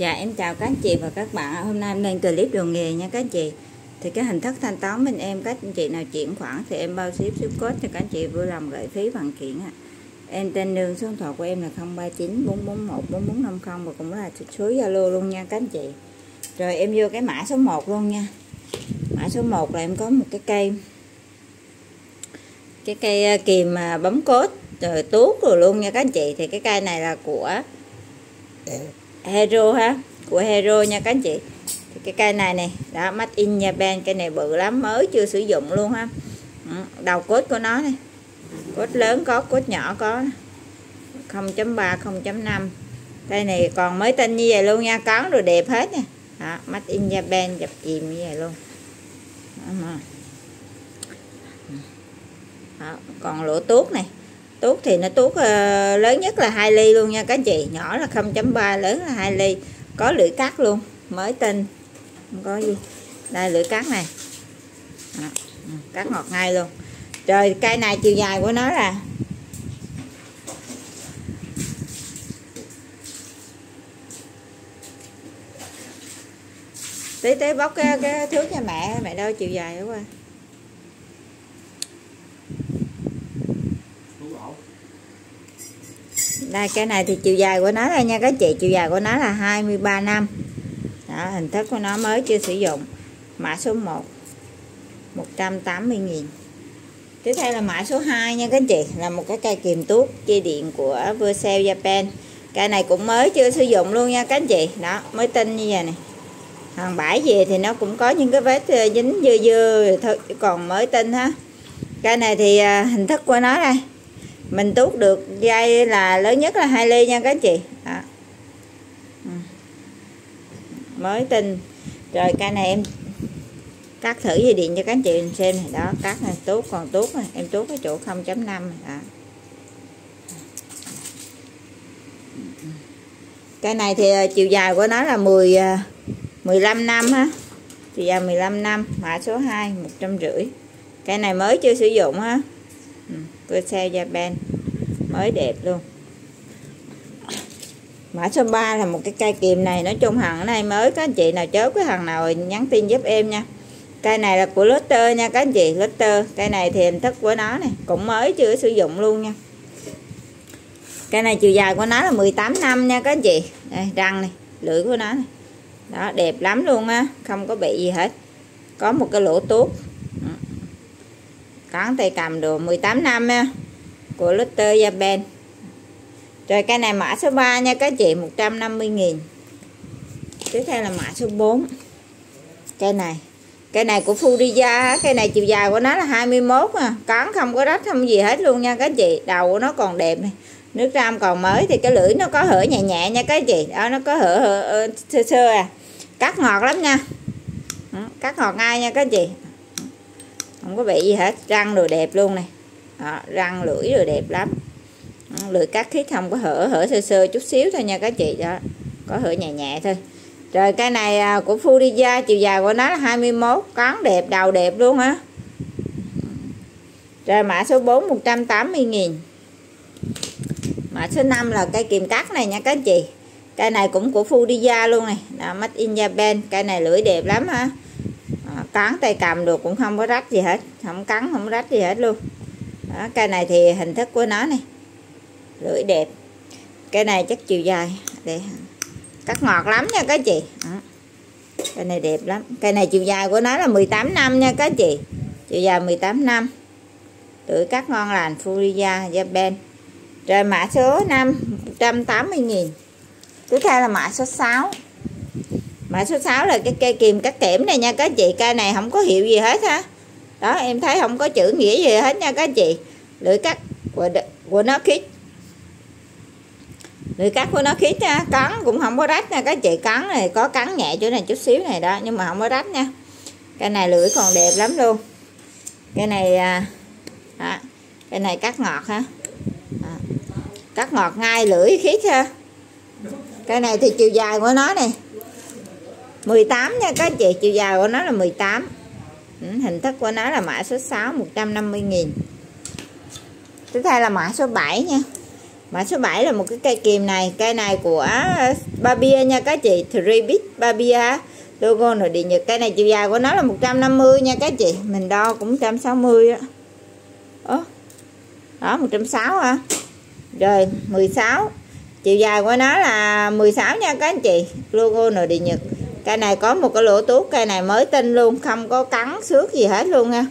Dạ em chào các anh chị và các bạn. Hôm nay em lên clip đồ nghề nha các anh chị. Thì cái hình thức thanh toán bên em, Các anh chị nào chuyển khoản thì em bao ship ship code cho các anh chị vui lòng gửi phí bằng kiện ạ Em tên đường số điện thoại của em là 039 441 4450 Và cũng là số Zalo luôn nha các anh chị. Rồi em vô cái mã số 1 luôn nha. Mã số 1 là em có một cái cây Cái cây ờ, kìm ờ, bấm cốt rồi tuốt rồi luôn nha các anh chị. Thì cái cây này là của Hero ha của Hero nha các anh chị. Thì cái cây này này đó made in Japan cây này bự lắm mới chưa sử dụng luôn ha. Ừ, đầu cốt của nó này cốt lớn có cốt nhỏ có. 0.3 0.5 cây này còn mới tinh như vậy luôn nha cón rồi đẹp hết nè. đó, made in Japan dập chìm như vậy luôn. Ừ. Đó, còn lỗ tuốt này tuốt thì nó tuốt uh, lớn nhất là 2 ly luôn nha các anh chị. Nhỏ là 0.3 lớn là 2 ly. Có lưỡi cắt luôn mới tinh. Không có gì. Đây lưỡi cắt này. À, cắt ngọt ngay luôn. Rồi cây này chiều dài của nó là tí tí bóc cái, cái thước cho mẹ. Mẹ đâu chiều dài quá đây cái này thì chiều dài của nó đây nha các chị. Chiều dài của nó là 23 năm. Đó, hình thức của nó mới chưa sử dụng. Mã số 1 180 nghìn. Tiếp theo là mã số 2 nha các chị. Là một cái cây kìm tuốt dây điện của Vercel Japan. Cây này cũng mới chưa sử dụng luôn nha các chị. Đó mới tinh như vậy này hàng bãi về thì nó cũng có những cái vết ờ, dính dưa dưa thôi còn mới tinh ha. Cây này thì ờ, hình thức của nó đây mình tuốt được dây là lớn nhất là hai ly nha các chị. À. Mới tin. Rồi cái này em cắt thử dây điện cho các anh chị mình xem. Này đó, cắt này, tuốt, còn tuốt này. Em tuốt cái chỗ 0.5 đó. Cái này thì ờ, chiều dài của nó là 10 15 ờ, năm ha chiều dài 15 năm, mã số 2 150 cái này mới chưa sử dụng ha vừa xe Japan mới đẹp luôn. Mã số 3 là một cái cây kìm này, nói chung hàng này mới các anh chị nào chớp cái hàng nào nhắn tin giúp em nha. Cây này là của luster nha, các anh chị luster cây này thì hình thức của nó này cũng mới chưa sử dụng luôn nha. Cây này chiều dài của nó là 18 năm nha, các anh chị. Đây, răng này, lưỡi của nó này đó, đẹp lắm luôn á, không có bị gì hết. Có một cái lỗ tốt cán tay cầm đồ 18 năm nha của Lotte Japan rồi cái này mã số 3 nha các chị 150 nghìn. Tiếp theo là mã số 4 cái này cái này của Fujiya cái này chiều dài của nó là 21 à cán không có rách không gì hết luôn nha các chị. Đầu của nó còn đẹp này nước ram còn mới thì cái lưỡi nó có hở nhẹ nhẹ nha các chị. Đó nó có hở, hở sơ sơ à. Cắt ngọt lắm nha. Cắt ngọt ngay nha các chị không có bị gì hết răng đồ đẹp luôn này. Đó, răng lưỡi rồi đẹp lắm. Ừ, lưỡi cắt khí không có hở hở sơ sơ chút xíu thôi nha các chị đó. Có hở nhẹ nhẹ thôi. Rồi cái này à, của Fujiya chiều dài của nó là 21 cán đẹp đầu đẹp luôn á. Rồi mã số 4 180 nghìn. Mã số 5 là cây kìm cắt này nha các chị. Cây này cũng của Fujiya luôn này. Là made in Japan. Cây này lưỡi đẹp lắm ha cán tay cầm được cũng không có rách gì hết không cắn không rách gì hết luôn. Đó, cây này thì hình thức của nó này. Lưỡi đẹp. Cây này chắc chiều dài để cắt ngọt lắm nha các chị. Đó. cây này đẹp lắm. Cây này chiều dài của nó là 18 năm nha các chị. Chiều dài 18 năm. Lưỡi cắt ngon lành Furia Japan. Rồi mã số 5 180 nghìn. Tiếp theo là mã số 6 mã số 6 là cái cây kìm cắt kẽm này nha các chị cây này không có hiệu gì hết ha đó em thấy không có chữ nghĩa gì hết nha các chị. Lưỡi cắt của, của nó khít. Lưỡi cắt của nó khít nha cắn cũng không có rách nha các chị. Cắn này có cắn nhẹ chỗ này chút xíu này đó nhưng mà không có rách nha. Cây này lưỡi còn đẹp lắm luôn. Cây này à, à cây này cắt ngọt ha. À, cắt ngọt ngay lưỡi khít ha. Cái này thì chiều dài của nó này. 18 nha các chị, chiều dài của nó là 18 ừ, hình thức của nó là mã số 6 150.000 tiếp theo là mã số 7 nha. Mã số 7 là một cái cây kìm này, cây này của Babia nha, các chị. 3 bit Babia logo nội địa nhật, cây này chiều dài của nó là 150 nha, các chị. Mình đo cũng 160 á. Đó. đó 160 hả? Rồi 16 chiều dài của nó là 16 nha, các anh chị. Logo nội địa nhật cây này có một cái lỗ tuốt cây này mới tinh luôn, không có cắn xước gì hết luôn nha.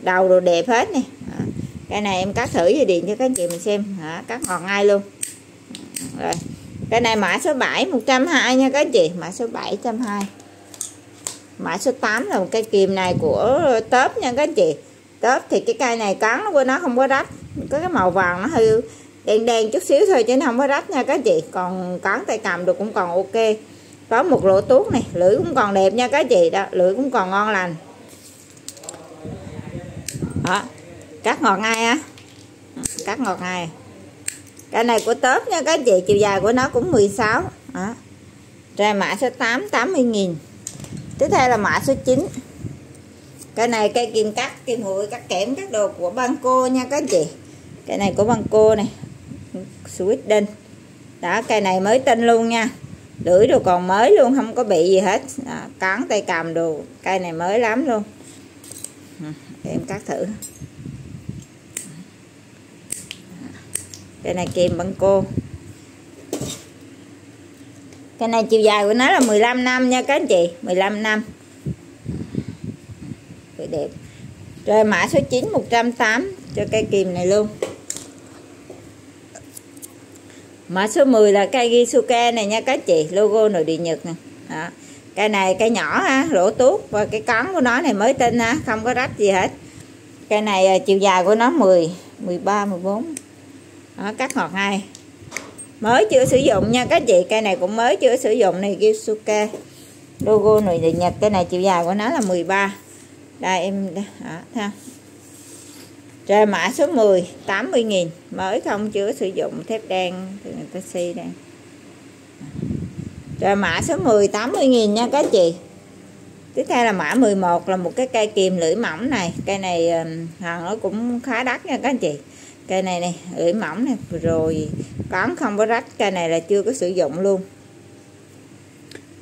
Đầu đồ đẹp hết nè. Cây này em cắt thử dây điện cho các anh chị mình xem. Hả cắt ngọt ngay luôn. Rồi. Cây này mã số 7 120 nha các anh chị. Mã số 7 120 mã số 8 là một cây kìm này của tớp nha các anh chị. Tớp thì cái cây này cắn của nó không có rách. Có cái màu vàng nó hơi đen đen chút xíu thôi chứ nó không có rách nha các anh chị. Còn cắn tay cầm được cũng còn ok có một lỗ tuốt này, lưỡi cũng còn đẹp nha các chị đó, lưỡi cũng còn ngon lành. Đó, cắt ngọt ngay á. Cắt ngọt ngay. Cái này của tớp nha các chị, chiều dài của nó cũng 16 đó. ra mã số 8 80 nghìn. Tiếp theo là mã số 9 cái này cây kim cắt kim hụi, cắt kẽm các đồ của Banco nha các chị. Cái này của Banco này. Sweden đó, cây này mới tinh luôn nha lưỡi đồ còn mới luôn không có bị gì hết. À, cán tay cầm đồ cây này mới lắm luôn. Ừ, em cắt thử. Cái này kìm bằng cô. Cái này chiều dài của nó là 15 năm nha các anh chị 15 năm. Rồi đẹp. Rồi mã số 9 108 cho cây kìm này luôn mã số 10 là cây Gisuke này nha các chị. Logo nội địa Nhật nè. Đó. cây này cây nhỏ ha lỗ tuốt. Và cái cắn của nó này mới tinh ha không có rách gì hết. Cây này à, chiều dài của nó 10 13 14 đó, cắt ngọt ngay. Mới chưa sử dụng nha các chị. Cây này cũng mới chưa sử dụng này Gisuke. Logo nội địa Nhật. Cây này chiều dài của nó là 13 đây em đó, rồi mã số 10 80.000 mới không chưa sử dụng thép đen thì người ta xi đây rồi mã số 10 80.000 nha các chị. Tiếp theo là mã 11 là một cái cây kìm lưỡi mỏng này. Cây này hàng nó cũng khá đắt nha các anh chị. Cây này này lưỡi mỏng này rồi cán không có rách cây này là chưa có sử dụng luôn.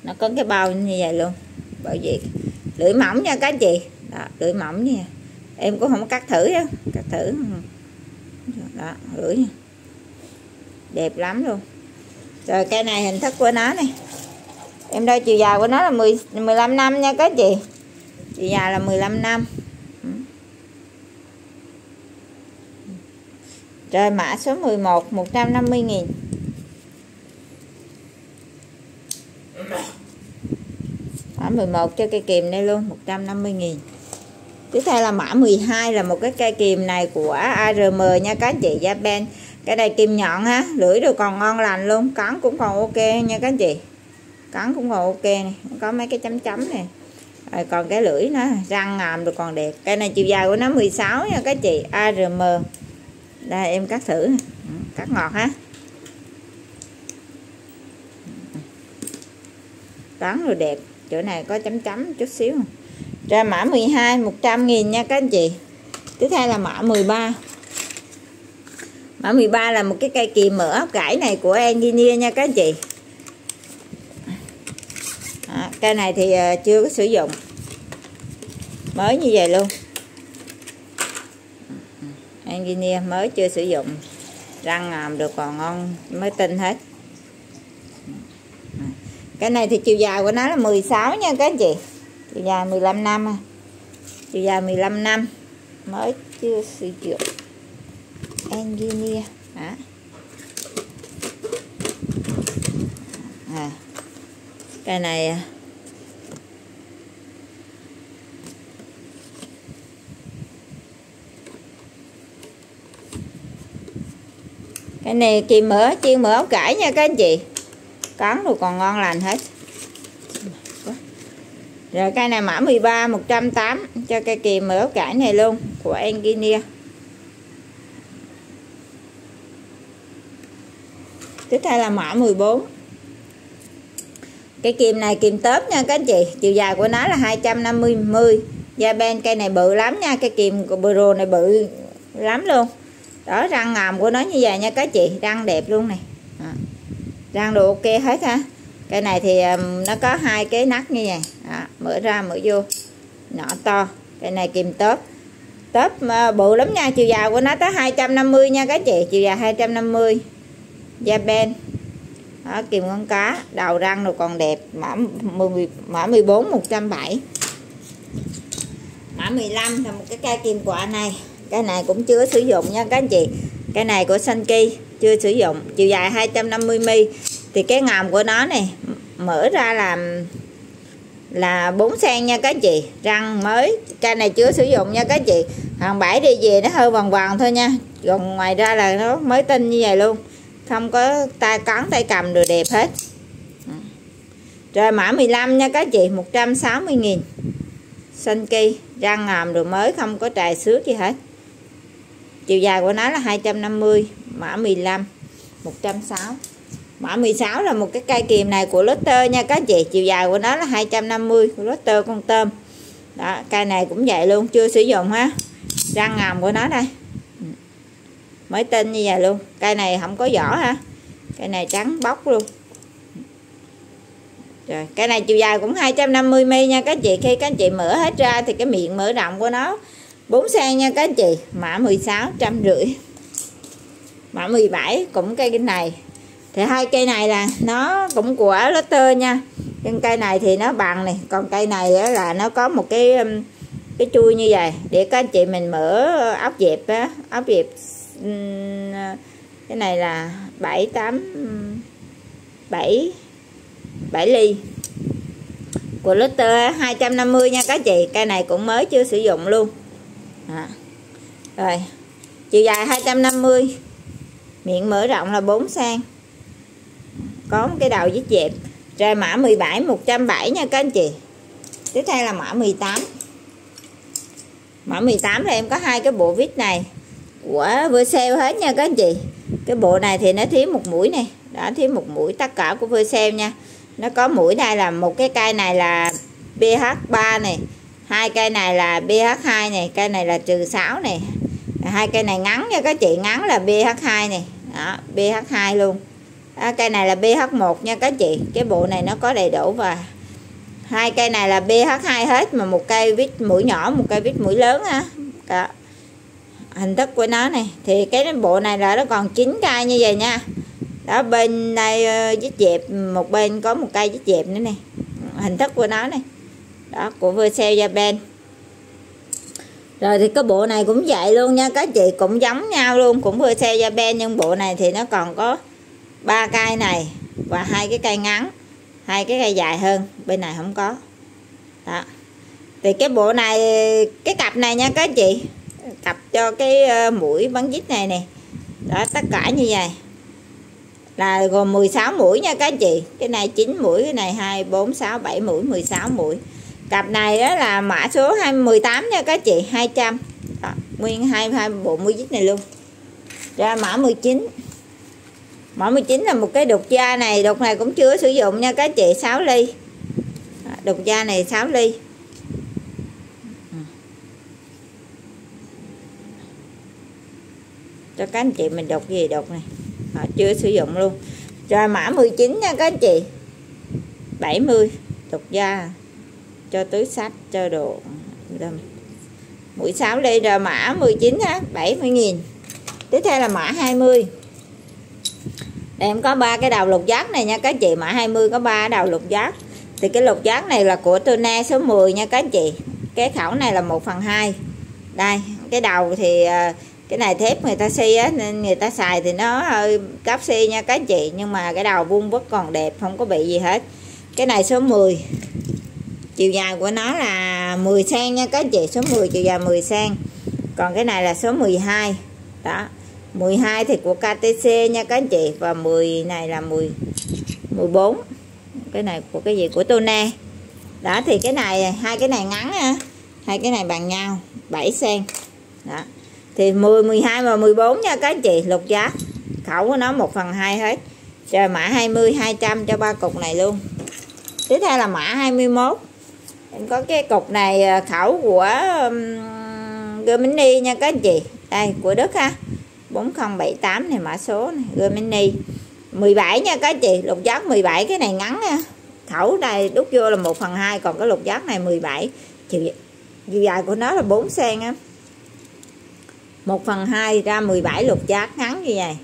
Nó có cái bao như vậy luôn. Bởi vì lưỡi mỏng nha các anh chị. Đó, lưỡi mỏng nha em cũng không cắt thử á, cắt thử. Ừ. Đó, lưỡi đẹp lắm luôn. Rồi cây này hình thức của nó này. Em đây, chiều dài của nó là 10 15 năm nha, các chị. Chiều dài là 15 năm. Ừ. Rồi, mã số 11 150 nghìn. Mã 11 cho cây kìm đây luôn 150 nghìn tiếp theo là mã 12 là một cái cây kìm này của ARM nha các anh chị. Dạ, Japan cái này kim nhọn ha lưỡi đều còn ngon lành luôn, cắn cũng còn ok nha các anh chị. Cắn cũng còn ok này có mấy cái chấm chấm này rồi còn cái lưỡi nó răng ngàm được còn đẹp. Cây này chiều dài của nó 16 nha các chị ARM đây, em cắt thử. Cắt ngọt ha. Cắn rồi đẹp, chỗ này có chấm chấm chút xíu ra mã 12 100 nghìn nha các anh chị. Tiếp theo là mã 13 mã 13 là một cái cây kìm mở ốc cải này của engineer nha các anh chị. À, cây này thì ờ, chưa có sử dụng. Mới như vậy luôn. Engineer mới chưa sử dụng. Răng ngàm được còn ngon mới tinh hết. Cái này thì chiều dài của nó là 16 nha các anh chị chiều dài 15 năm à. chiều dài 15 năm, mới chưa sử dụng engineer hả à. cái này à. cái này chị mở, chiên mở ốc cải nha các anh chị cắn rồi còn ngon lành hết rồi cây này mã 13 180 cho cây kìm mở ốc cải này luôn, của engineer. Tiếp theo là mã 14 cái kìm này kìm tớp nha các anh chị, chiều dài của nó là 250 10 da ben cây này bự lắm nha cây kìm của Pro này bự lắm luôn. Đó, răng ngàm của nó như vậy nha các chị, răng đẹp luôn này. Răng đồ ok hết ha. Cây này thì nó có hai cái nắp như vậy. Đó mở ra mở vô. Nhỏ to. Cái này kìm tớp tớp ờ, bự lắm nha. Chiều dài của nó tới 250 nha các chị. Chiều dài 250 da ben. Đó, kìm con cá. Đầu răng rồi còn đẹp. Mã 10, mã 14 170 mã 15 là một cái cây kìm quả này. Cái này cũng chưa sử dụng nha các anh chị. Cái này của Sanki chưa sử dụng. Chiều dài 250 mm thì cái ngàm của nó này mở ra làm là 4 sen nha các chị. Răng mới cây này chưa sử dụng nha các chị. Hàng bãi đi về nó hơi vàng vàng thôi nha. Còn ngoài ra là nó mới tinh như vậy luôn. Không có tay cắn, tay cầm được đẹp hết. Ừ. Rồi mã 15 nha các chị 160.000 xanh kỳ răng ngàm rồi mới, không có trài xước gì hết. Chiều dài của nó là 250 mã 15 160 mã 16 là một cái cây kìm này của Lotte nha các chị. Chiều dài của nó là 250 của Lotte con tôm. Đó, cây này cũng vậy luôn, chưa sử dụng ha. Răng ngàm của nó đây. Ừ. Mới tinh như vậy luôn. Cây này không có vỏ ha. Cây này trắng bóc luôn. Rồi, cây này chiều dài cũng 250 mi nha các chị. Khi các chị mở hết ra thì cái miệng mở rộng của nó 4 sen nha các chị. Mã 16 trăm rưỡi. Mã 17 cũng cây này thì hai cây này là nó cũng của Lotte nha. Nhưng cây này thì nó bằng này, còn cây này là nó có một cái um, cái chui như vậy. Để các anh chị mình mở ốc dẹp á, ốc dẹp um, cái này là 7 8 7 7 ly. Của Lotte 250 nha các chị, cây này cũng mới chưa sử dụng luôn. À. rồi, chiều dài 250 miệng mở rộng là 4 sang có một cái đầu với dẹp rồi mã 17 107 nha các anh chị. Tiếp theo là mã 18 mã 18 là em có hai cái bộ vít này. Của vừa sale hết nha các anh chị. Cái bộ này thì nó thiếu một mũi này. Đã thiếu một mũi tất cả của vừa sale nha. Nó có mũi đây là một cái cây này là BH3 này. Hai cây này là BH2 này. Cây này là trừ 6 này. Hai cây này ngắn nha các chị. Ngắn là BH2 này. Đó BH2 luôn à, cây này là BH1 nha các chị. Cái bộ này nó có đầy đủ và hai cây này là BH2 hết mà một cây vít mũi nhỏ một cây vít mũi lớn á. Đó. hình thức của nó này. Thì cái bộ này là nó còn 9 cây như vậy nha. Đó bên đây ờ, vít dẹp một bên có một cây vít dẹp nữa nè. Hình thức của nó này. Đó của Vercel Japan rồi thì cái bộ này cũng vậy luôn nha các chị. Cũng giống nhau luôn. Cũng Vercel Japan nhưng bộ này thì nó còn có ba cây này và hai cái cây ngắn hai cái cây dài hơn bên này không có. Đó. Thì cái bộ này cái cặp này nha các chị. Cặp cho cái ờ, mũi bắn dít này nè. Đó tất cả như vậy. Là gồm 16 mũi nha các chị. Cái này 9 mũi cái này 2 4 6 7 mũi 16 mũi. Cặp này đó là mã số 218 nha các chị. 200 đó, nguyên hai hai bộ mũi dít này luôn. Ra mã 19 mỏ 19 là một cái đục da này đục này cũng chưa sử dụng nha các chị 6 ly. Đục da này 6 ly. Ừ. Cho các anh chị mình đục gì đục này. Họ chưa sử dụng luôn. Cho mã 19 nha các anh chị. 70 đục da. Cho túi sách, cho đồ mũi 6 ly rồi, mã 19 á 70 nghìn. Tiếp theo là mã 20 mươi em có ba cái đầu lục giác này nha, các chị. Mã 20 có ba đầu lục giác. Thì cái lục giác này là của Tona số 10 nha các chị. Cái khẩu này là 1 phần 2 đây, cái đầu thì à, cái này thép người ta xi á, nên người ta xài thì nó hơi cáp xi nha các chị. Nhưng mà cái đầu vuông vức còn đẹp, không có bị gì hết. Cái này số 10 chiều dài của nó là 10 sen nha các chị. Số 10 chiều dài 10 sen. Còn cái này là số 12 đó. 12 thì của KTC nha các anh chị và 10 này là 10 14 cái này của cái gì? Của Tone đó thì cái này hai cái này ngắn ha hai cái này bằng nhau 7 cm đó. Thì 10 12 và 14 nha các anh chị lục giá. Khẩu của nó 1 phần 2 hết. Rồi mã 20 200 cho ba cục này luôn. Tiếp theo là mã 21 em có cái cục này à, khẩu của um, Germany nha các anh chị. Đây của Đức ha. 4078 này mã số này Gemini. 17 nha các chị lục giác 17 cái này ngắn nha. Khẩu đây đút vô là 1 phần 2 còn cái lục giác này 17 chiều, chiều dài của nó là 4 sen á. 1 phần 2 ra 17 lục giác ngắn như vậy.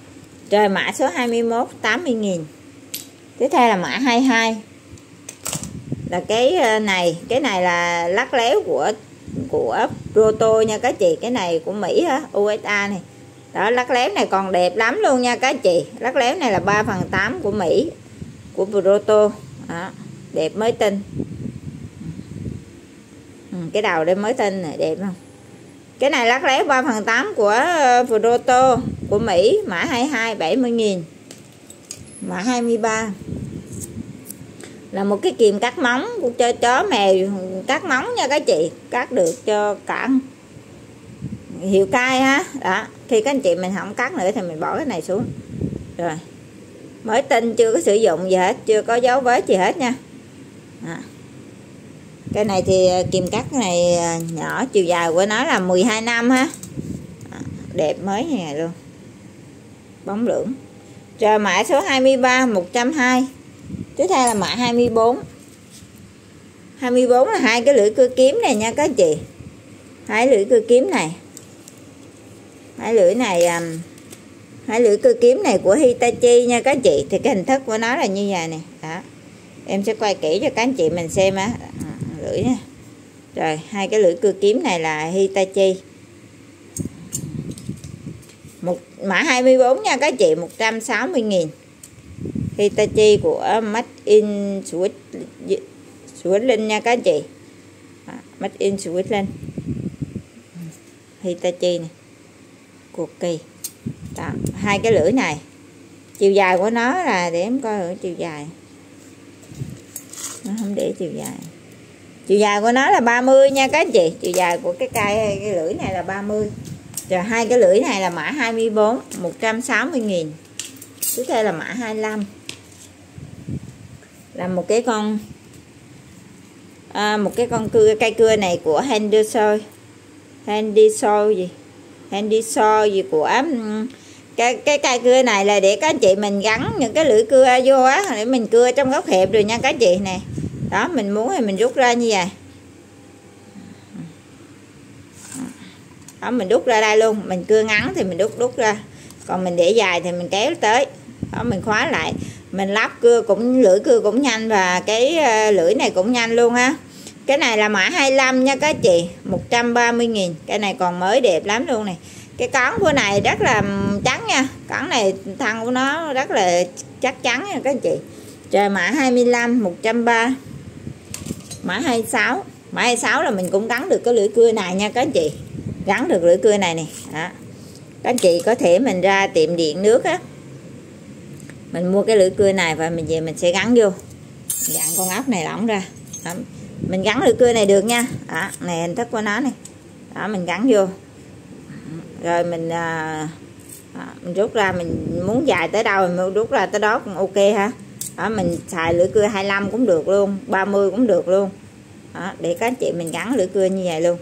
Rồi mã số 21 80 nghìn. Tiếp theo là mã 22 là cái ờ, này cái này là lắc léo của của Proto nha các chị. Cái này của Mỹ á USA này đó lắc léo này còn đẹp lắm luôn nha các chị. Lắc léo này là 3 phần 8 của Mỹ của Proto. Đó, đẹp mới tinh. Ừ, cái đầu đây mới tinh này đẹp không? Cái này lắc léo 3 phần 8 của ờ, Proto của Mỹ mã 22 70 nghìn. Mã 23 là một cái kìm cắt móng cho chó mèo cắt móng nha các chị. Cắt được cho cả hiệu cay ha. Đó. Khi các anh chị mình không cắt nữa thì mình bỏ cái này xuống. Rồi. Mới tinh chưa có sử dụng gì hết, chưa có dấu vết gì hết nha. Đó. cái này thì à, kìm cắt này à, nhỏ, chiều dài của nó là 12 năm ha. Đẹp mới như này luôn. Bóng lưỡng. Rồi mã số 23 120 tiếp theo là mã 24 24 là hai cái lưỡi cưa kiếm này nha các anh chị. Hai lưỡi cưa kiếm này hai lưỡi này um, hai lưỡi cưa kiếm này của Hitachi nha các chị. Thì cái hình thức của nó là như vậy nè. Đó. Em sẽ quay kỹ cho các anh chị mình xem á. À, lưỡi nè. Rồi hai cái lưỡi cưa kiếm này là Hitachi. Một mã 24 nha các chị. 160 nghìn. Hitachi của Made in Switzerland nha các chị. Made in Switzerland. Hitachi này cuộc kỳ. Đó. hai cái lưỡi này. Chiều dài của nó là để em coi ở chiều dài. Nó không để chiều dài. Chiều dài của nó là 30 nha các chị. Chiều dài của cái cây cái lưỡi này là 30 rồi hai cái lưỡi này là mã 24 160 nghìn. Tiếp theo là mã 25 là một cái con à, một cái con cưa cây cưa này của Henderson. Henderson gì? Henderson gì của cái cái cây cưa này là để các anh chị mình gắn những cái lưỡi cưa vô á, để mình cưa trong góc hẹp rồi nha các chị nè. Đó, mình muốn thì mình rút ra như vậy. Đó, mình đút ra đây luôn, mình cưa ngắn thì mình đút đút ra. Còn mình để dài thì mình kéo tới. Đó, mình khóa lại. Mình lắp cưa cũng, lưỡi cưa cũng nhanh và cái ờ, lưỡi này cũng nhanh luôn ha cái này là mã 25 nha các chị. 130 nghìn. Cái này còn mới đẹp lắm luôn này. Cái cón của này rất là trắng nha. Cón này thân của nó rất là chắc chắn nha các chị. Trời, mã 25 130 mã 26 mã 26 là mình cũng gắn được cái lưỡi cưa này nha các chị. Gắn được lưỡi cưa này nè. Đó. Các chị có thể mình ra tiệm điện nước á. Mình mua cái lưỡi cưa này và mình về mình sẽ gắn vô. Dạng con ốc này lỏng ra. Đó mình gắn lưỡi cưa này được nha. Đó này hình thức của nó này. Đó mình gắn vô. Rồi mình à, à mình rút ra mình muốn dài tới đâu mình rút ra tới đó cũng ok ha. Đó mình xài lưỡi cưa 25 cũng được luôn 30 cũng được luôn. Đó, để các anh chị mình gắn lưỡi cưa như vậy luôn.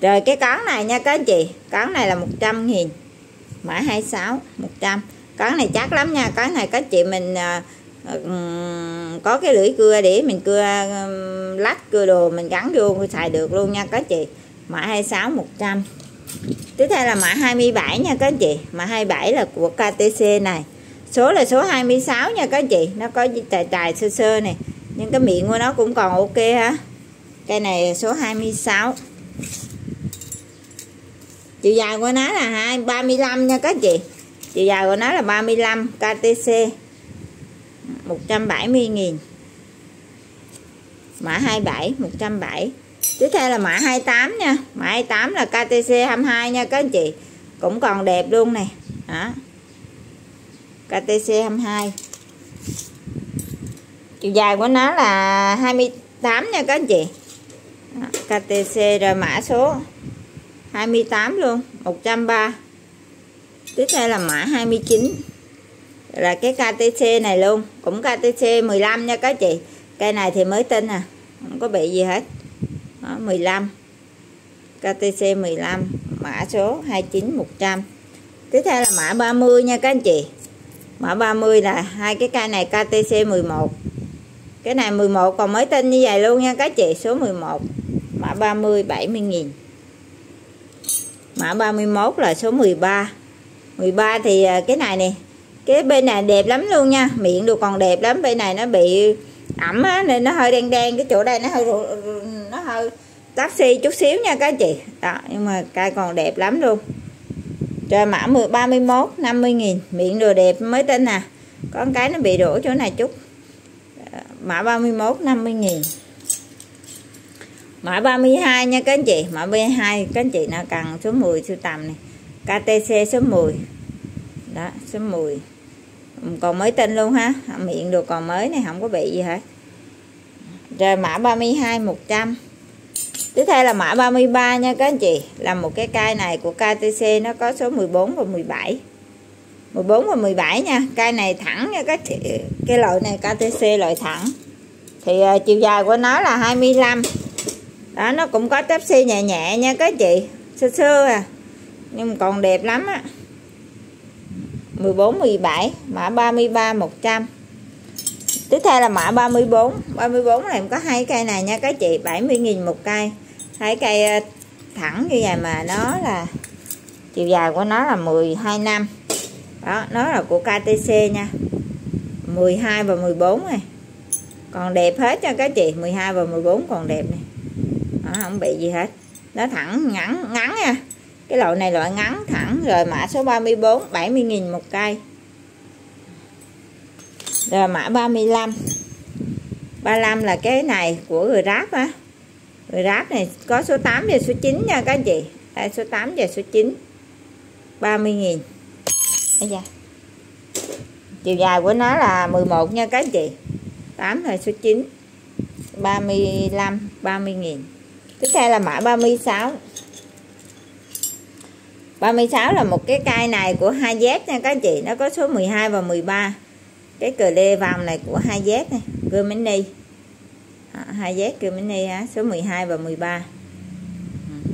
Rồi cái cán này nha các anh chị. Cán này là 100 nghìn. Mã 26 100 cán này chắc lắm nha. Cán này các chị mình à, Ờ, có cái lưỡi cưa để mình cưa uh, lách cưa đồ mình gắn vô xài được luôn nha các chị. Mã 26 100 tiếp theo là mã 27 nha các chị. Mã 27 là của KTC này. Số là số 26 nha các chị. Nó có tài tài sơ sơ này. Nhưng cái miệng của nó cũng còn ok ha. Cây này số 26 chiều dài của nó là 2, 35 nha các chị. Chiều dài của nó là 35 KTC 170.000 mã 27 170 tiếp theo là mã 28 nha. Mã 28 là KTC 22 nha các anh chị. Cũng còn đẹp luôn nè. Đó. KTC 22 chiều dài của nó là 28 nha các anh chị. Đó, KTC rồi mã số 28 luôn 130 tiếp theo là mã 29 là cái KTC này luôn cũng KTC 15 nha các chị. Cây này thì mới tin à không có bị gì hết. Đó, 15 KTC 15 mã số 29100 tiếp theo là mã 30 nha các anh chị. Mã 30 là hai cái cây này KTC 11 cái này 11 còn mới tin như vậy luôn nha các chị số 11 mã 30 70.000 mã 31 là số 13 13 thì à, cái này nè cái bên này đẹp lắm luôn nha, miệng đồ còn đẹp lắm, bên này nó bị ẩm á, nên nó hơi đen đen, cái chỗ đây nó hơi ừ, nó hơi taxi chút xíu nha các chị. Đó, nhưng mà cây còn đẹp lắm luôn. Rồi mã 10 31 50 nghìn, miệng đồ đẹp mới tin nè. Có cái nó bị đổ chỗ này chút. Mã 31 50 nghìn. Mã 32 nha các anh chị, mã 32 các anh chị nào cần số 10 sưu tầm này. KTC số 10 đó, số 10 còn mới tin luôn ha. Miệng đồ còn mới này không có bị gì hết rồi mã 32 100 tiếp theo là mã 33 nha các anh chị. Là một cái cây này của KTC nó có số 14 và 17 14 và 17 nha. Cây này thẳng nha các chị. Cái loại này KTC loại thẳng. Thì uh, chiều dài của nó là 25 đó nó cũng có tép xi nhẹ nhẹ nha các chị. Sơ sơ à. Nhưng còn đẹp lắm á. 14 17 mã 33 100 tiếp theo là mã 34 34 này có hai cây này nha các chị 70.000 một cây. Hai cây ờ, thẳng như vậy mà nó là chiều dài của nó là 12 năm. Đó nó là của KTC nha. 12 và 14 này. Còn đẹp hết cho các chị 12 và 14 còn đẹp này đó, không bị gì hết. Nó thẳng ngắn ngắn nha cái loại này loại ngắn thẳng rồi mã số 34 70.000 một cây. Rồi mã 35 35 là cái này của người ráp á. Người ráp này có số 8 và số 9 nha các anh chị. Đây, số 8 và số 9 30.000 Đây da. chiều dài của nó là 11 nha các anh chị. 8 là số 9 35 30.000 tiếp theo là mã 36 36 là một cái cây này của 2Z nha các chị. Nó có số 12 và 13 cái cờ lê vòng này của 2Z này gơ mini 2Z gơ mini á, số 12 và 13 ừ.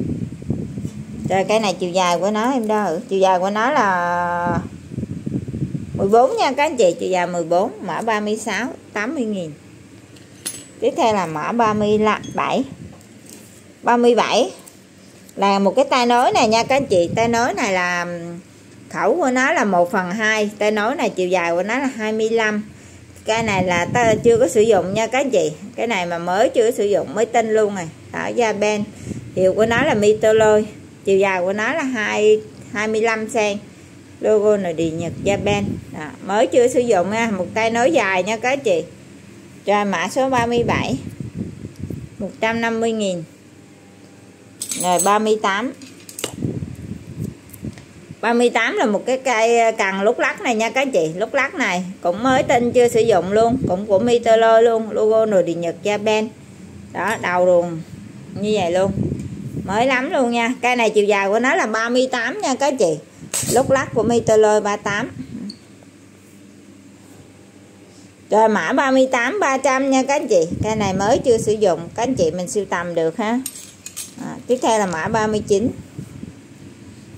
rồi cái này chiều dài của nó em đó chiều dài của nó là 14 nha các anh chị. Chiều dài 14 mã 36 80 nghìn. Tiếp theo là mã 37 37 là một cái tay nối này nha các anh chị. Tay nối này là khẩu của nó là 1 phần 2 tay nối này chiều dài của nó là 25 cái này là ta chưa có sử dụng nha các anh chị. Cái này mà mới chưa sử dụng mới tinh luôn này ở da ben. Hiệu của nó là Mitoloi chiều dài của nó là 2 25 cm. Logo này đi Nhật Japan Đó, mới chưa sử dụng nha một tay nối dài nha các anh chị. Rồi mã số 37 150.000 rồi 38 38 là một cái cây ờ, cần lúc lắc này nha các chị. Lúc lắc này cũng mới tinh, chưa sử dụng luôn. Cũng của Mitolo luôn logo nồi điện Nhật, Japan. Đó, đầu ruồng, như vậy luôn. Mới lắm luôn nha. Cây này chiều dài của nó là 38 nha các chị. Lúc lắc của Mitolo 38 rồi, mã 38 300 nha các anh chị. Cây này mới chưa sử dụng. Các anh chị mình siêu tầm được ha tiếp theo là mã 39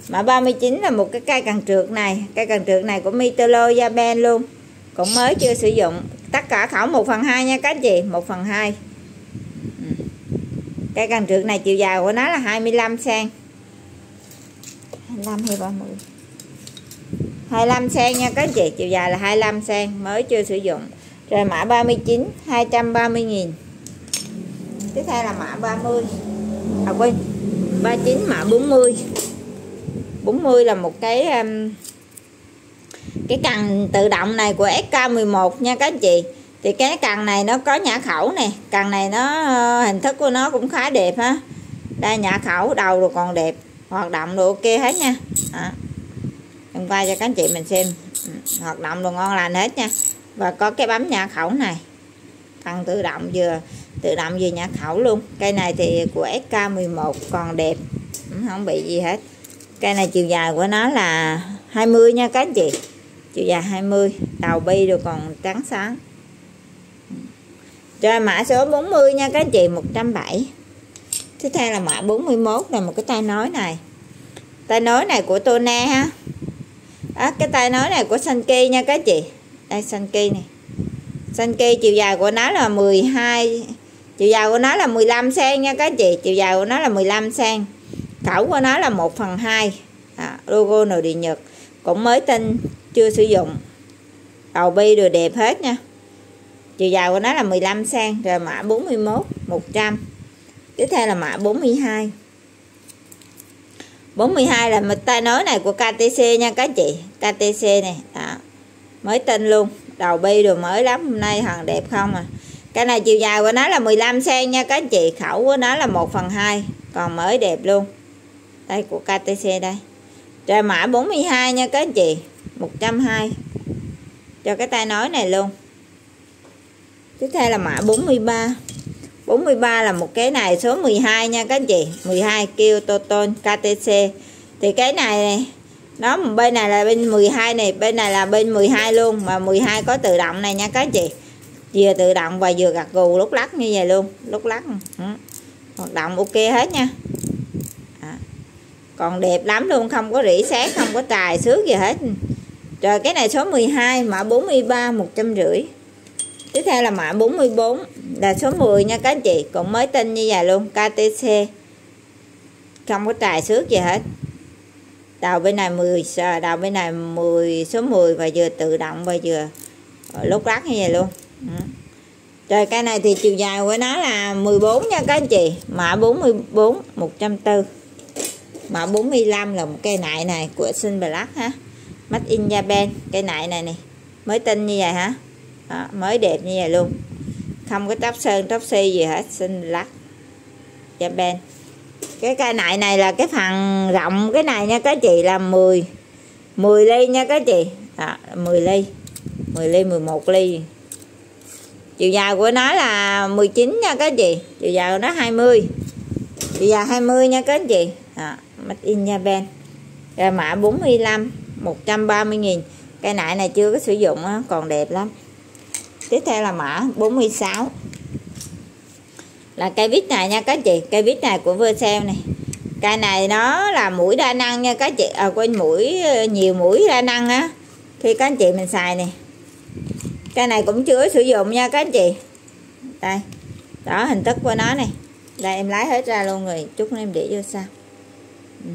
mã 39 là một cái cây cần trượt này. Cây cần trượt này của Mitolo Japan luôn. Cũng mới chưa sử dụng. Tất cả khẩu 1 phần 2 nha các anh chị. 1 phần 2 ừ. cây cần trượt này chiều dài của nó là 25 cm 25 hay 30 25 cm nha các anh chị. Chiều dài là 25 cm mới chưa sử dụng. Rồi mã 39 230 000 tiếp theo là mã 30 à quên. 39 mã 40 40 là một cái um, cái cần tự động này của SK11 nha các anh chị. Thì cái cần này nó có nhả khẩu nè. Cần này nó ờ, hình thức của nó cũng khá đẹp ha. Đây nhả khẩu đầu rồi còn đẹp hoạt động được ok hết nha. À. em quay cho các anh chị mình xem. Ừ, hoạt động được ngon lành hết nha. Và có cái bấm nhả khẩu này. Cần tự động vừa tự động về nhà khẩu luôn. Cây này thì của SK11 còn đẹp. Ừ, không bị gì hết. Cây này chiều dài của nó là 20 nha các anh chị. Chiều dài 20 đầu bi rồi còn trắng sáng. Rồi mã số 40 nha các anh chị 170 tiếp theo là mã 41 là một cái tay nối này. Tay nối này của Tone ha. À, cái tay nối này của Sanki nha các chị. Đây Sanki này. Sanki chiều dài của nó là 12 chiều dài của nó là 15 cm nha các chị. Chiều dài của nó là 15 cm khẩu của nó là 1 phần 2 à, logo nội địa Nhật. Cũng mới tinh chưa sử dụng. Đầu bi đều đẹp hết nha. Chiều dài của nó là 15 cm rồi mã 41 100 tiếp theo là mã 42 42 là một tay nối này của KTC nha các chị. KTC này à, mới tinh luôn. Đầu bi đồ mới lắm hôm nay hàng đẹp không à cái này chiều dài của nó là 15 cm nha các anh chị khẩu của nó là 1 phần 2 còn mới đẹp luôn. Đây, của KTC đây. Trời, mã 42 nha các anh chị 120 cho cái tay nói này luôn. Tiếp theo là mã 43 43 là một cái này số 12 nha các anh chị 12 kêu Toton KTC thì cái này này nó bên này là bên 12 này, bên này là bên 12 luôn, mà 12 có tự động này nha các anh chị vừa tự động và vừa gặt gù lúc lắc như vậy luôn. Lúc lắc. Ừ. hoạt động ok hết nha. À. còn đẹp lắm luôn, không có rỉ sét, không có trài xước gì hết. Rồi cái này số 12 mã 43 150 tiếp theo là mã 44 là số 10 nha các anh chị. Cũng mới tin như vậy luôn KTC không có trài xước gì hết. Đầu bên này 10 à, đầu bên này 10 số 10 và vừa tự động và vừa ờ, lúc lắc như vậy luôn rồi cái này thì chiều dài của nó là 14 nha các anh chị. Mã 44 140 mã 45 là một cây nại này của Sun Black ha Made in Japan. Cây nại này nè. Mới tinh như vậy hả? Đó, mới đẹp như vậy luôn. Không có tóc sơn tóc xi gì hết. Sun Black Japan. Cái cây nại này là cái phần rộng cái này nha các chị là 10 10 ly nha các chị. Đó, 10 ly. 10 ly 11 ly chiều dài của nó là 19 nha các anh chị. Chiều dài của nó 20 chiều dài 20 nha các anh chị. À, made in Japan. Rồi mã 45 130 nghìn. Cây nại này chưa có sử dụng còn đẹp lắm. Tiếp theo là mã 46 là cây vít này nha các anh chị. Cây vít này của Vercel này. Cây này nó là mũi đa năng nha các chị. À, quên mũi ờ, nhiều mũi đa năng á. Khi các anh chị mình xài này cây này cũng chưa sử dụng nha các anh chị. Đây đó hình thức của nó này. Đây em lái hết ra luôn rồi. Chút nữa em để vô sau. Ừ.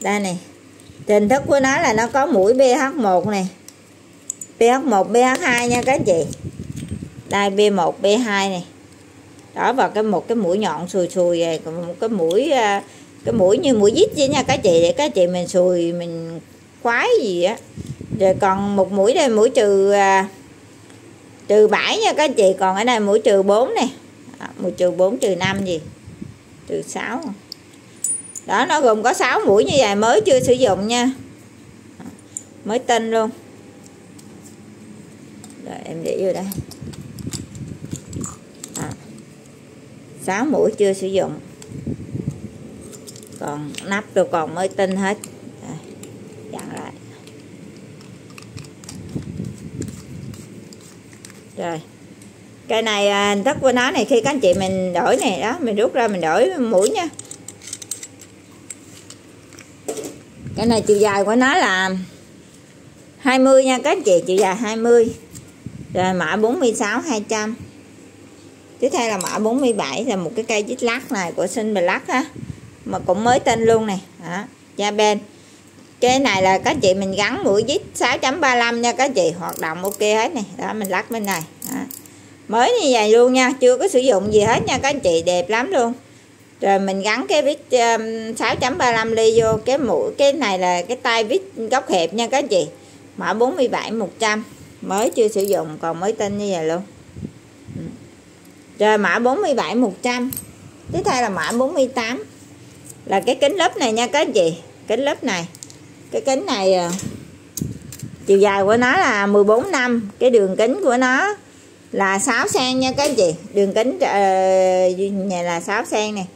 Đây này. Hình thức của nó là nó có mũi pH1 này. pH1 pH2 nha các anh chị. Đây B1 B2 này. Đó và cái một cái mũi nhọn sùi sùi về, một cái mũi à, cái mũi như mũi dít vậy nha các chị. Để các chị mình sùi mình khoái gì á. Rồi còn một mũi đây mũi trừ à, trừ 7 nha các chị còn ở đây mũi trừ 4 này à, mũi trừ 4 trừ 5 gì? Trừ 6 đó nó gồm có 6 mũi như vậy mới chưa sử dụng nha. Mới tin luôn. Rồi em để vô đây. À, 6 mũi chưa sử dụng. Còn nắp rồi còn mới tin hết dặn lại rồi. Cây này à, hình thức của nó này khi các anh chị mình đổi này đó mình rút ra mình đổi mũi nha. Cái này chiều dài của nó là 20 nha các anh chị chiều dài 20 rồi mã 46 200 tiếp theo là mã 47 là một cái cây chích lát này của sinh black ha mà cũng mới tên luôn này. Đó, da ben cái này là các chị mình gắn mũi vít 6.35 nha các chị hoạt động ok hết này đó mình lắc bên này. Đó. mới như vậy luôn nha chưa có sử dụng gì hết nha các chị đẹp lắm luôn. Rồi mình gắn cái vít um, 6.35 ly vô cái mũi cái này là cái tay vít góc hẹp nha các chị. Mã 47 100 mới chưa sử dụng còn mới tin như vậy luôn. Ừ. Rồi mã 47 100 tiếp theo là mã 48 là cái kính lớp này nha các chị kính lớp này cái kính này à, chiều dài của nó là 14 năm. Cái đường kính của nó là 6 sen nha các anh chị. Đường kính uh, nhà là 6 sen này.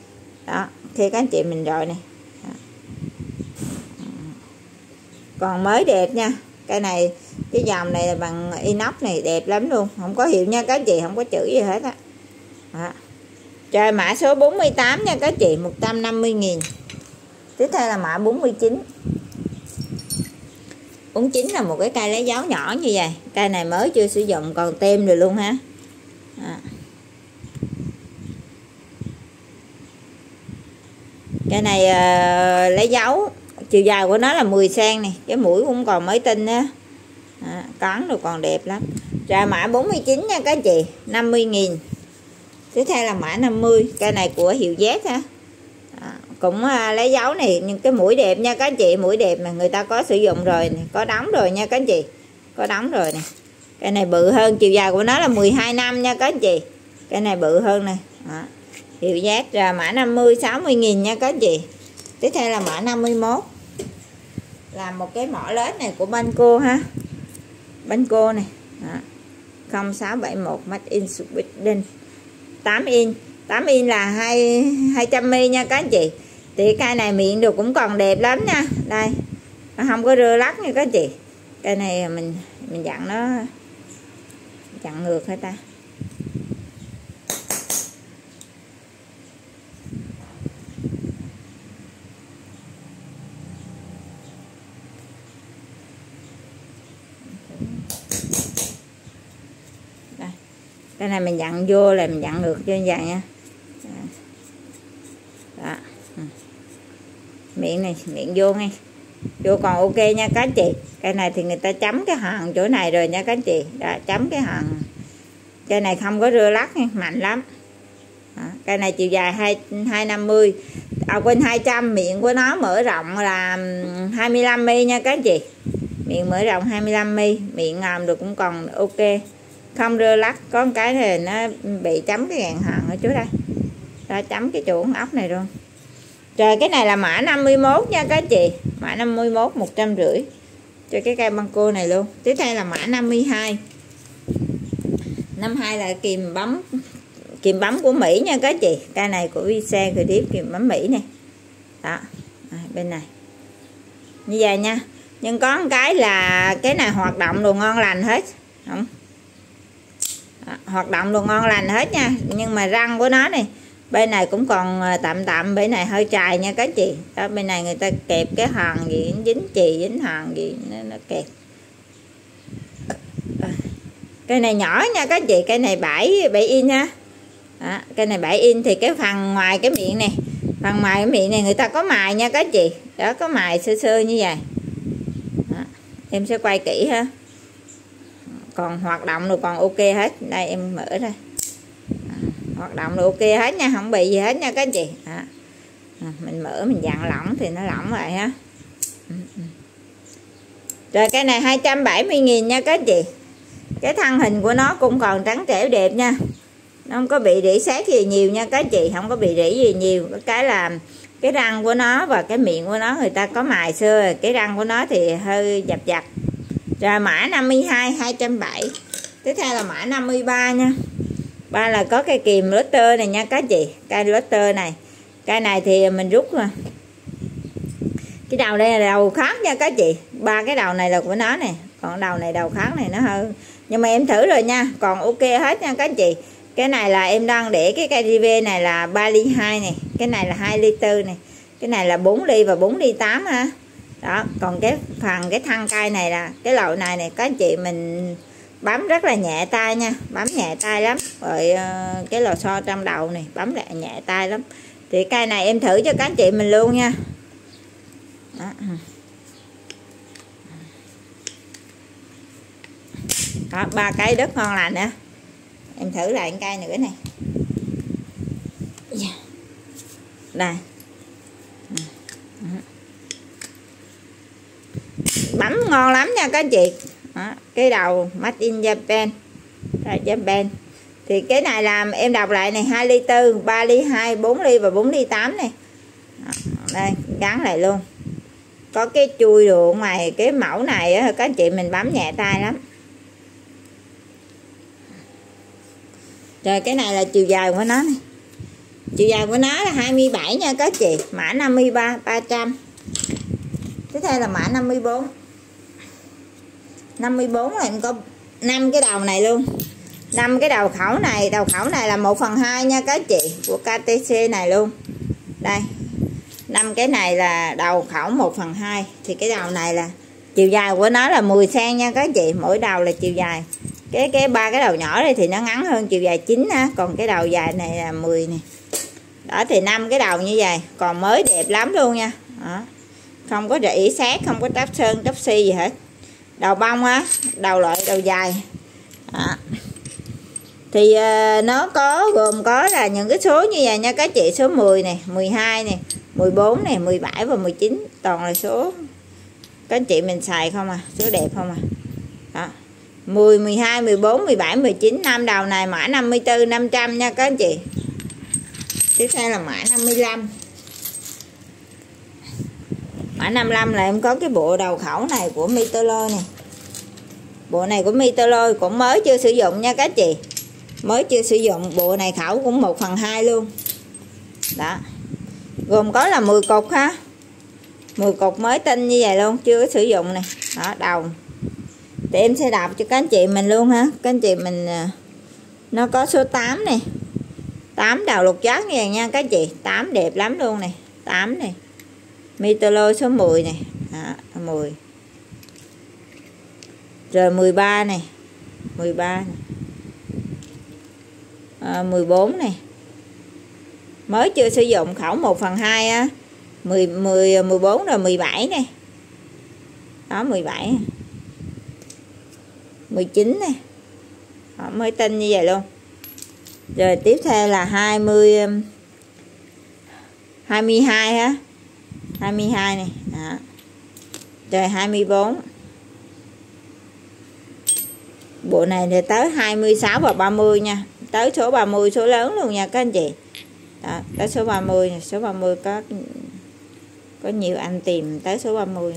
Đó thì các anh chị mình rồi này còn mới đẹp nha. Cái này cái dòng này là bằng inox này đẹp lắm luôn. Không có hiệu nha các chị không có chữ gì hết á. Trời mã số 48 nha các chị 150 nghìn. Tiếp theo là mã 49 49 là một cái cây lá gió nhỏ như vậy. Cây này mới chưa sử dụng còn tem rồi luôn ha à. cây này ờ, uh, lấy dấu chiều dài của nó là 10 cm này cái mũi cũng còn mới tinh á. À, cắn rồi còn đẹp lắm. Ra mã 49 nha các chị 50.000 tiếp theo là mã 50 cây này của hiệu Z ha cũng à, lấy dấu này những cái mũi đẹp nha các anh chị mũi đẹp mà người ta có sử dụng rồi này. có đóng rồi nha các anh chị có đóng rồi nè. Cái này bự hơn chiều dài của nó là 12 năm nha các anh chị. Cái này bự hơn nè à, hiệu Z là mã 50 60 nghìn nha các anh chị. Tiếp theo là mã 51 là một cái mỏ lớn này của Banco ha. Banco này đó. 0671 Made in Sweden. 8 in 8 in là 2 200 mi nha các anh chị thì cây này miệng được cũng còn đẹp lắm nha. Đây. Nó không có rưa lắc nha các chị. Cây này mình mình dặn nó, dặn ngược hết ta? Cái này mình dặn vô là mình dặn ngược cho như vậy nha. Đó. Ừ miệng này miệng vô ngay. Vô còn ok nha các anh chị. Cái này thì người ta chấm cái hàng chỗ này rồi nha các anh chị. Đã chấm cái hàng cái này không có rưa lắc nha, mạnh lắm. Đó. cái này chiều dài hai hai năm mươi. À quên 200 miệng của nó mở rộng là 25 mi nha các anh chị. Miệng mở rộng 25 mi miệng ngầm được cũng còn ok. Không rơ lắc có một cái này nó bị chấm cái gàn hàng ở chỗ đây. Ta chấm cái chỗ ốc này luôn rồi cái này là mã 51 nha các chị. Mã 51 150 cho cái cây băng cô này luôn. Tiếp theo là mã 52 52 là kìm bấm kìm bấm của Mỹ nha các chị. Cây này của Visa rồi tiếp kìm bấm Mỹ này. Đó. À, bên này. Như vậy nha. Nhưng có một cái là cái này hoạt động đồ ngon lành hết. Không? Hoạt động đồ ngon lành hết nha. Nhưng mà răng của nó này bên này cũng còn ờ, tạm tạm bên này hơi trài nha các chị. Đó, bên này người ta kẹp cái hàng gì dính chì dính hàng gì nó, nó kẹp. Ờ, cái này nhỏ nha các chị cái này 7 7 in nha đó, cái này 7 in thì cái phần ngoài cái miệng này phần ngoài cái miệng này người ta có mài nha các chị. Đó có mài sơ sơ như vậy. Đó, em sẽ quay kỹ ha. Còn hoạt động rồi còn ok hết. Đây em mở ra hoạt động rồi ok hết nha không bị gì hết nha các anh chị. À, mình mở mình dặn lỏng thì nó lỏng vậy ha. Ừ, ừ. Rồi cái này 270.000 nha các anh chị. Cái thân hình của nó cũng còn trắng trẻo đẹp nha. Nó không có bị rỉ sét gì nhiều nha các anh chị không có bị rỉ gì nhiều. Cái là cái răng của nó và cái miệng của nó người ta có mài xưa cái răng của nó thì hơi dập dập. Rồi mã 52 270 tiếp theo là mã 53 nha ba là có cây kìm lotter này nha các chị cây lotter này. Cây này thì mình rút mà. Cái đầu đây là đầu khác nha các chị ba cái đầu này là của nó nè. Còn đầu này, đầu khác này nó hơn nhưng mà em thử rồi nha. Còn ok hết nha các chị cái này là em đang để cái cây KGV này là 3 ly 2 này cái này là 2 ly 4 này cái này là 4 ly và 4 ly 8 ha. Đó, còn cái phần cái thân cây này là cái lậu này này các chị mình bấm rất là nhẹ tay nha. Bấm nhẹ tay lắm. Rồi ờ, cái lò xo trong đầu này, bấm lại nhẹ tay lắm. Thì cây này em thử cho các anh chị mình luôn nha. Đó. đó, ba cái đất ngon lành nữa em thử lại cây nữa này. Dạ. đây. Bấm ngon lắm nha các anh chị đó, cái đầu made in Japan. Rồi, Japan. Thì cái này làm em đọc lại này 2 ly 4 3 ly 2 4 ly và 4 ly 8 này. Đó, đây gắn lại luôn. Có cái chui đồ ngoài cái mẫu này á các anh chị mình bấm nhẹ tay lắm. Rồi cái này là chiều dài của nó này. Chiều dài của nó là 27 nha các chị mã 53 300 tiếp theo là mã 54 54 là em có 5 cái đầu này luôn. 5 cái đầu khẩu này, đầu khẩu này là 1 phần 2 nha các chị của KTC này luôn. Đây 5 cái này là đầu khẩu 1 phần 2 thì cái đầu này là chiều dài của nó là 10 cm nha các chị, mỗi đầu là chiều dài. Cái cái ba cái đầu nhỏ này thì nó ngắn hơn chiều dài 9 ha, còn cái đầu dài này là 10 nè. Đó, thì năm cái đầu như vậy, còn mới đẹp lắm luôn nha. Đó. không có rỉ sát không có tắp sơn tắp xi gì hết đầu bông á đầu loại đầu dài. À. thì uh, nó có gồm có là những cái số như vậy nha các chị số 10 này 12 này 14 này 17 và 19 toàn là số các chị mình xài không à số đẹp không à. Đó. 10 12 14 17 19 năm đầu này mã 54 500 nha các anh chị. Tiếp theo là mã 55 mã 55 là em có cái bộ đầu khẩu này của Mitolo này bộ này của Mitoloi cũng mới chưa sử dụng nha các chị. Mới chưa sử dụng bộ này khảo cũng 1 phần 2 luôn. Đó. Gồm có là 10 cục ha. 10 cục mới tinh như vậy luôn chưa có sử dụng này đó đầu. Thì em sẽ đọc cho các anh chị mình luôn ha. Các anh chị mình à, nó có số 8 này 8 đầu lục giác như vậy nha các chị. 8 đẹp lắm luôn này 8 này Mitolo số 10 này đó, 10 rồi 13 này. 13 này. À, 14 này. Mới chưa sử dụng khẩu 1 phần 2 á. 10, 10, 14 rồi 17 này. Đó 17 19 này. Đó, mới tin như vậy luôn. Rồi tiếp theo là 20 22 um, á. 22 này. Đó. rồi 24 bộ này thì tới 26 và 30 nha. Tới số 30 số lớn luôn nha các anh chị. Đó, tới số 30 số 30 có có nhiều anh tìm tới số 30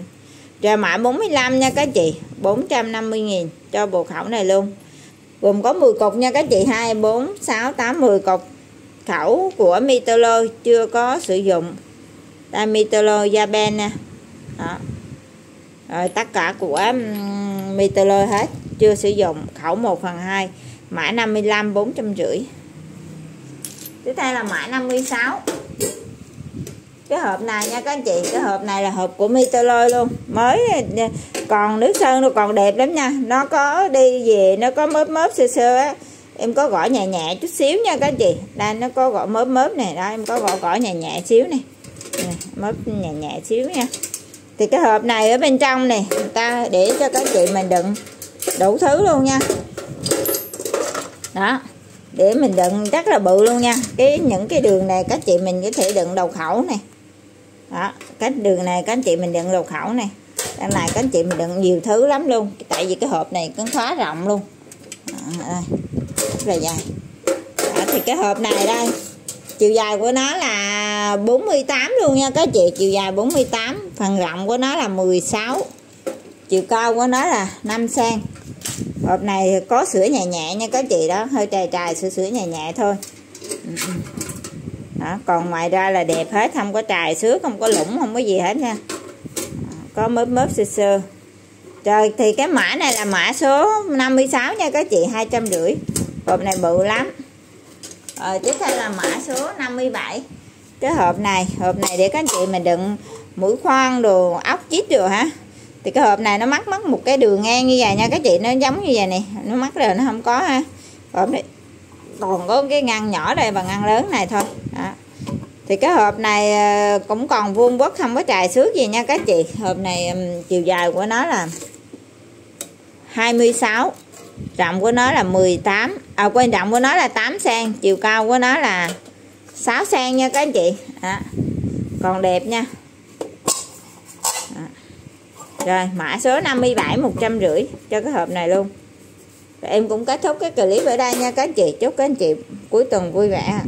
rồi mã 45 nha các chị 450 nghìn cho bộ khẩu này luôn. Gồm có 10 cục nha các chị 2 4 6 8 10 cục khẩu của Mitolo chưa có sử dụng. Đây Mitolo Japan nè. Đó. Rồi tất cả của Mitolo hết chưa sử dụng, khẩu 1 phần 2 mã 55 450 tiếp theo là mã 56 cái hộp này nha các anh chị, cái hộp này là hộp của Mitolo luôn. Mới, còn nước sơn nó còn đẹp lắm nha. Nó có đi về, nó có mớp mớp sơ sơ á. Em có gõ nhẹ nhẹ chút xíu nha các anh chị. Đây, nó có gõ mớp mớp này. Đó, em có gõ gõ nhẹ nhẹ xíu này. Mớp nhẹ nhẹ xíu nha. Thì cái hộp này ở bên trong này người ta để cho các chị mình đựng đủ thứ luôn nha. Đó để mình đựng rất là bự luôn nha. Cái những cái đường này các chị mình có thể đựng đầu khẩu này. Đó cái đường này các anh chị mình đựng đầu khẩu này. Đằng này các anh chị mình đựng nhiều thứ lắm luôn. Tại vì cái hộp này cũng khá rộng luôn. Đó, rất là dài. Đó, thì cái hộp này đây chiều dài của nó là 48 luôn nha các chị. Chiều dài 48 phần rộng của nó là 16 chiều cao của nó là 5 cm hộp này có sữa nhẹ nhẹ nha các chị đó hơi trài trài sữa sữa nhẹ nhẹ thôi. Đó, còn ngoài ra là đẹp hết không có trài xước không có lũng không có gì hết nha. Có mớp mớp sơ sơ. Rồi thì cái mã này là mã số 56 nha các chị hai trăm rưỡi hộp này bự lắm. Rồi tiếp theo là mã số 57 cái hộp này hộp này để các chị mình đựng mũi khoan đồ ốc chít rồi hả? Thì cái hộp này nó mắc mất một cái đường ngang như vậy nha các chị nó giống như vậy nè, nó mắc rồi, nó không có ha hộp này, còn có cái ngăn nhỏ đây và ngăn lớn này thôi đó. thì cái hộp này ờ, cũng còn vuông vức, không có trài xước gì nha các chị hộp này chiều dài của nó là 26 rộng của nó là 18 à quên, rộng của nó là 8 cm chiều cao của nó là 6 cm nha các anh chị đó. còn đẹp nha rồi, mã số 57 150 cho cái hộp này luôn. Rồi em cũng kết thúc cái clip ở đây nha, các anh chị. Chúc các anh chị cuối tuần vui vẻ